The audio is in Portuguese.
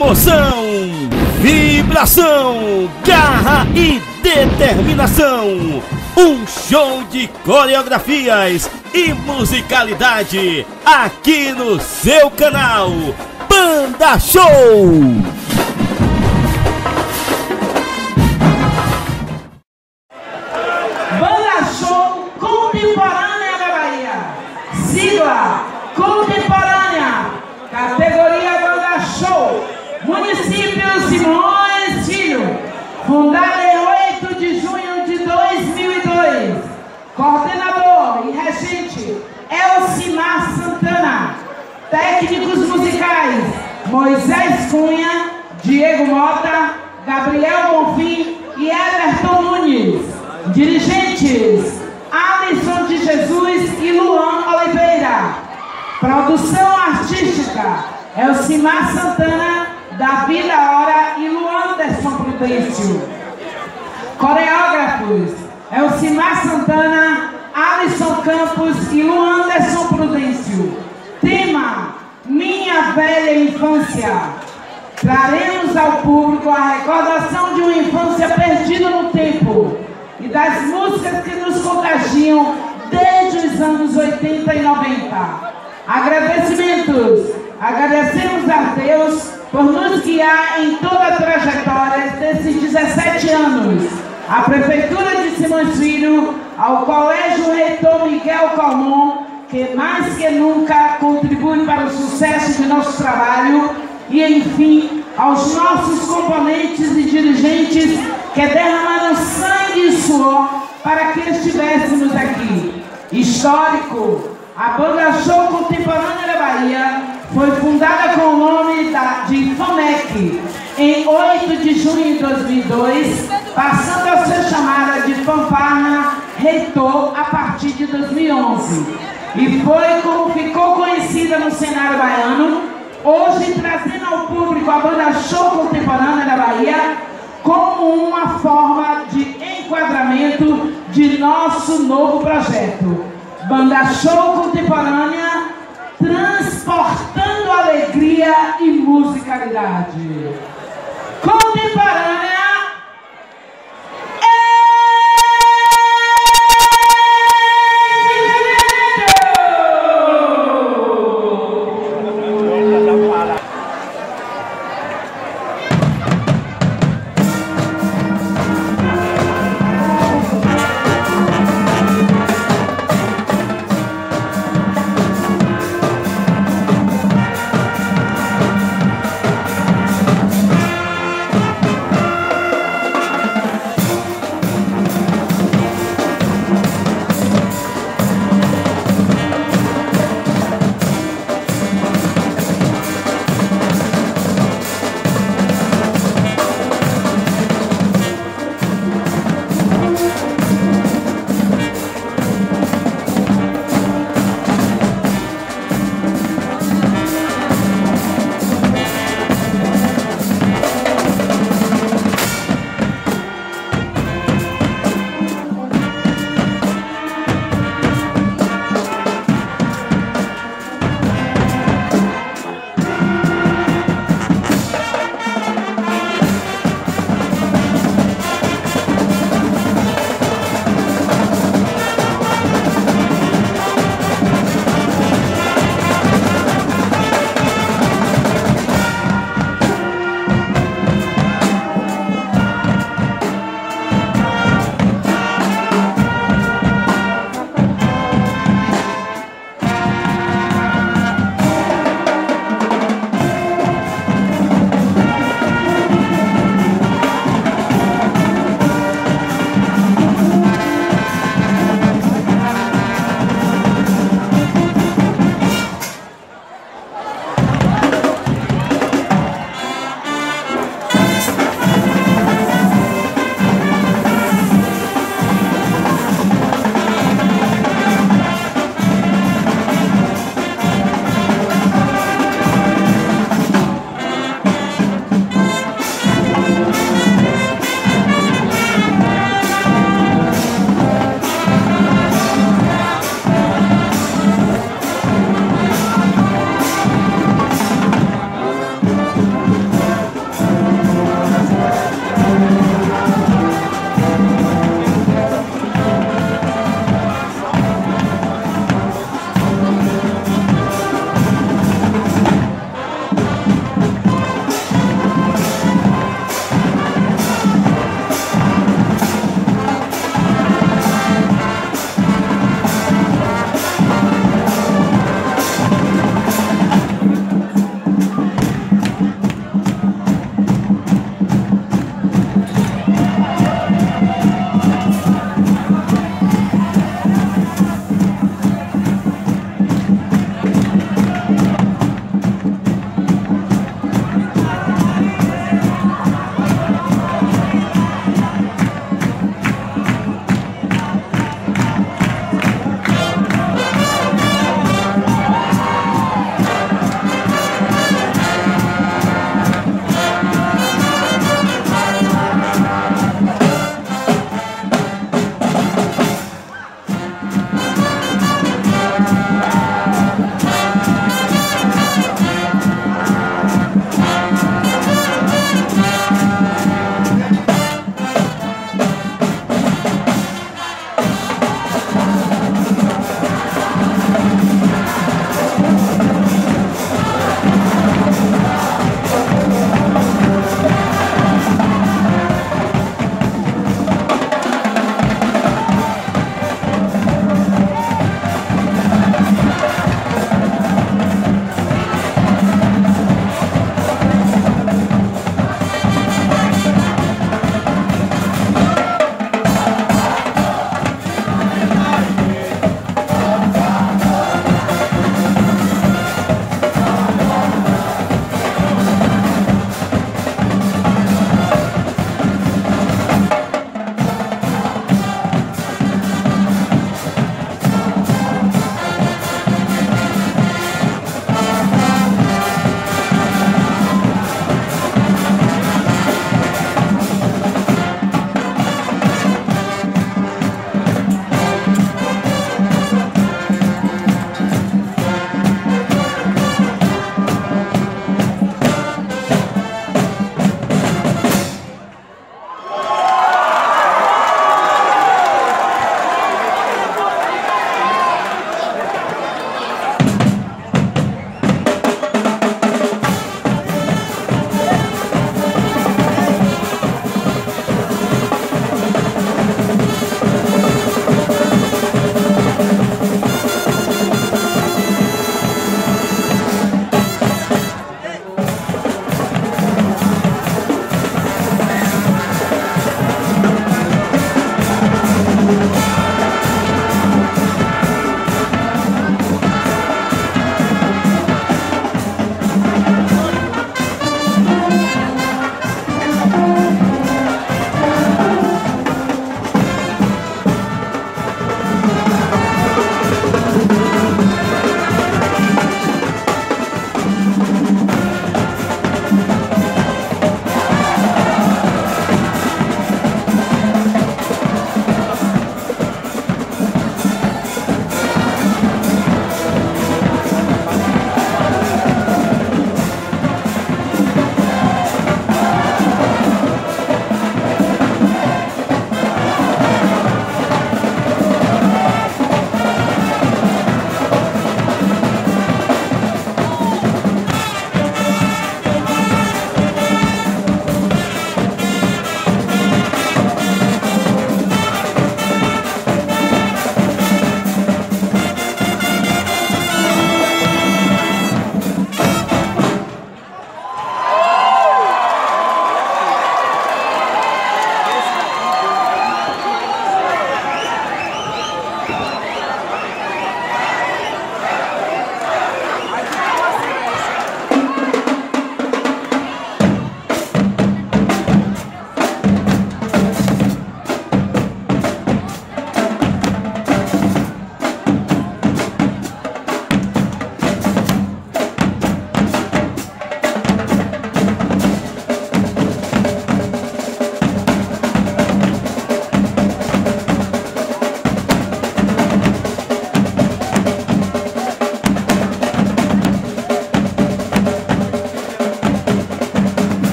Emoção, vibração, garra e determinação. Um show de coreografias e musicalidade aqui no seu canal Banda Show. Banda Show Contemporânea da Bahia. Sigla Contemporânea. Categoria Banda Show. Município Simões Filho. Fundada em 8 de junho de 2002. Coordenador e regente Elcimar Santana. Técnicos musicais Moisés Cunha, Diego Mota, Gabriel Bonfim e Everton Nunes. Dirigentes Alisson de Jesus e Luan Oliveira. Produção artística Elcimar Santana, Davi da Hora e Luanderson Prudêncio. Coreógrafos Elcimar Santana, Alisson Campos e Luanderson Prudêncio. Tema Minha Velha Infância. Traremos ao público a recordação de uma infância perdida no tempo e das músicas que nos contagiam desde os anos 80 e 90. Agradecimentos. Agradecemos a Deus guiar em toda a trajetória desses 17 anos. A Prefeitura de Simões Filho, ao Colégio Reitor Miguel Calmon, que mais que nunca contribui para o sucesso de nosso trabalho, e enfim, aos nossos componentes e dirigentes que derramaram sangue e suor para que estivéssemos aqui. Histórico, a Banda Show Contemporânea da Bahia foi fundada com o nome da, de FAMEC em 8 de junho de 2002, passando a ser chamada de Fanfarra Reitor a partir de 2011. E foi como ficou conhecida no cenário baiano, hoje trazendo ao público a Banda Show Contemporânea da Bahia como uma forma de enquadramento de nosso novo projeto. Banda Show Contemporânea, transportando alegria e musicalidade. Contemporânea.